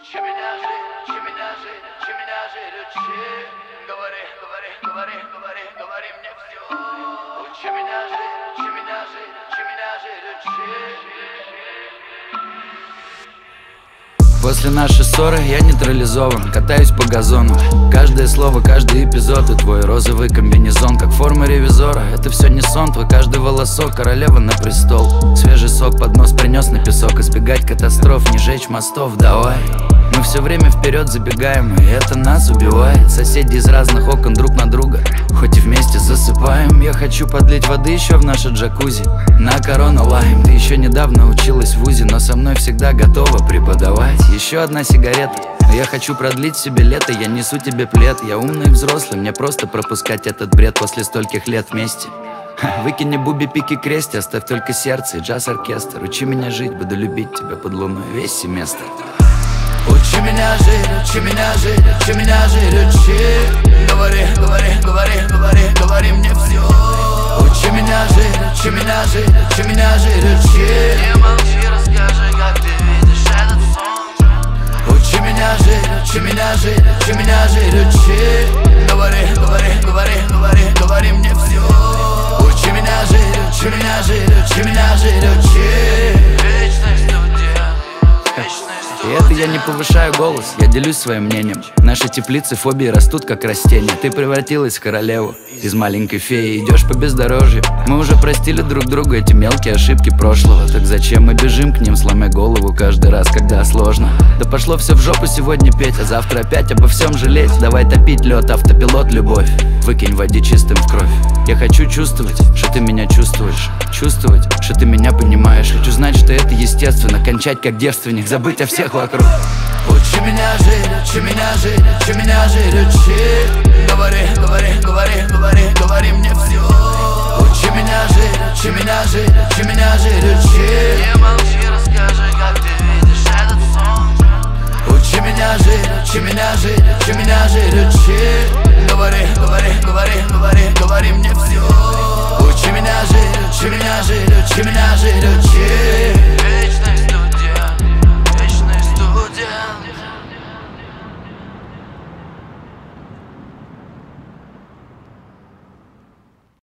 Учи меня жить, учи меня жить, учи меня жить, учи Говори, После нашей ссоры я нейтрализован Катаюсь по газону. Каждое слово, каждый эпизод И твой розовый комбинезон Как форма ревизора. Это все не сон, твой каждый волосок Королева на престол. Свежий сок под нос принес на песок Избегать катастроф, не жечь мостов Давай мы все время вперед забегаем, и это нас убивает. Соседи из разных окон друг на хочу подлить воды еще в наше джакузи. На корону лайм Ты еще недавно училась в УЗИ Но со мной всегда готова преподавать. Еще одна сигарета. Я хочу продлить себе лето, я несу тебе плед. Я умный взрослый, мне просто пропускать этот бред После стольких лет вместе. Выкини буби пики крести, оставь только сердце и джаз-оркестр. Учи меня жить, буду любить тебя под луной весь семестр. Учи меня жить, учи меня жить, учи меня жить, учи учи меня жить, учи меня жить, учи. Не молчи, расскажи, как ты видишь этот сон. Учи меня жить, учи меня жить, учи меня жить, учи И это я не повышаю голос, я делюсь своим мнением. Наши теплицы фобии растут как растения. Ты превратилась в королеву Из маленькой феи идешь по бездорожью. Мы уже простили друг другу эти мелкие ошибки прошлого. Так зачем мы бежим к ним, сломя голову каждый раз, когда сложно? Да пошло все в жопу сегодня петь, а завтра опять обо всем жалеть. Давай топить лед, автопилот, любовь. Выкинь воде чистым в кровь. Я хочу чувствовать, что ты меня чувствуешь. Чувствовать, что ты меня понимаешь. Хочу знать, что это естественно. Кончать как девственник, забыть о всех вокруг Учи меня жить, учи меня жить, учи меня жить, учи Говори, говори, говори, говори, говори мне все Учи меня жить, учи меня жить, учи меня жить, учи Не молчи, расскажи, как ты видишь этот сон. Учи меня жить, учи меня жить, учи меня жить, учи Говори, говори, говори, говори, говори мне